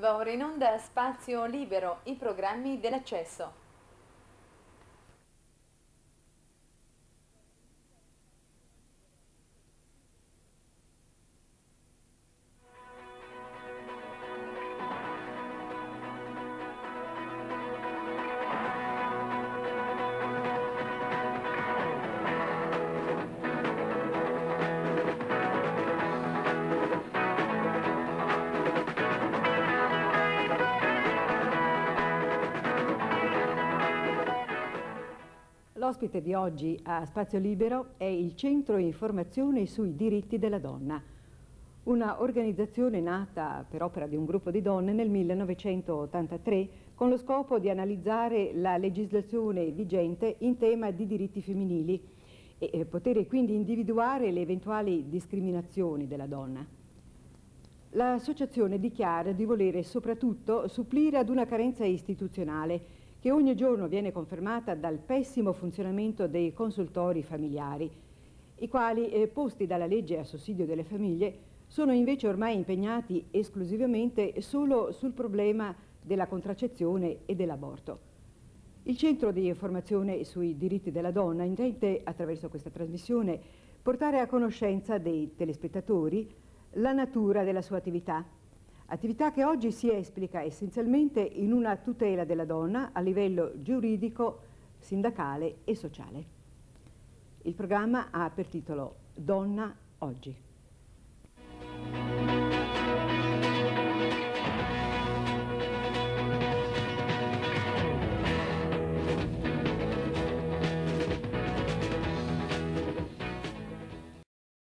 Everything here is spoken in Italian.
Va ora in onda Spazio Libero, i programmi dell'accesso. L'ospite di oggi a Spazio Libero è il Centro Informazione sui diritti della donna, una organizzazione nata per opera di un gruppo di donne nel 1983 con lo scopo di analizzare la legislazione vigente in tema di diritti femminili e poter quindi individuare le eventuali discriminazioni della donna. L'associazione dichiara di volere soprattutto supplire ad una carenza istituzionale che ogni giorno viene confermata dal pessimo funzionamento dei consultori familiari, i quali, eh, posti dalla legge a sussidio delle famiglie, sono invece ormai impegnati esclusivamente solo sul problema della contraccezione e dell'aborto. Il Centro di Informazione sui diritti della donna intende, attraverso questa trasmissione, portare a conoscenza dei telespettatori la natura della sua attività, attività che oggi si esplica essenzialmente in una tutela della donna a livello giuridico, sindacale e sociale. Il programma ha per titolo Donna oggi.